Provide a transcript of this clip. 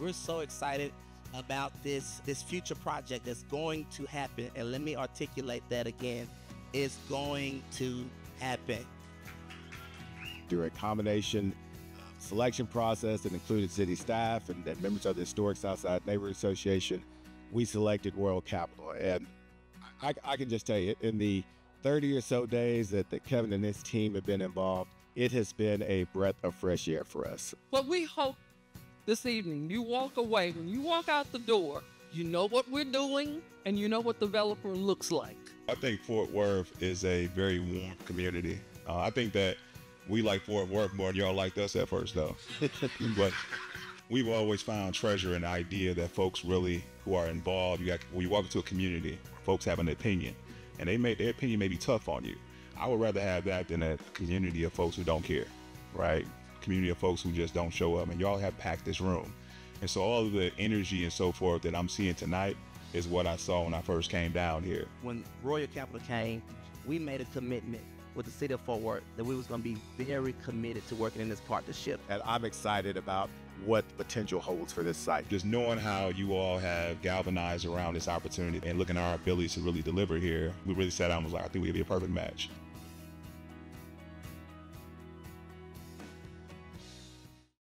We're so excited about this this future project that's going to happen. And let me articulate that again. It's going to happen. Through a combination selection process that included city staff and, and members of the Historic Southside Neighborhood Association, we selected Royal Capital. And I, I can just tell you, in the 30 or so days that, that Kevin and his team have been involved, it has been a breath of fresh air for us. What we hope this evening, you walk away, when you walk out the door, you know what we're doing and you know what the developer looks like. I think Fort Worth is a very warm community. Uh, I think that we like Fort Worth more than y'all liked us at first, though. but we've always found treasure in the idea that folks really who are involved. You got when you walk into a community, folks have an opinion, and they may their opinion may be tough on you. I would rather have that than a community of folks who don't care, right? Community of folks who just don't show up, and y'all have packed this room. And so all of the energy and so forth that I'm seeing tonight is what I saw when I first came down here. When Royal Capital came, we made a commitment with the city of Fort Worth that we was going to be very committed to working in this partnership. And I'm excited about what the potential holds for this site. Just knowing how you all have galvanized around this opportunity and looking at our abilities to really deliver here, we really sat down and was like, I think we'd be a perfect match.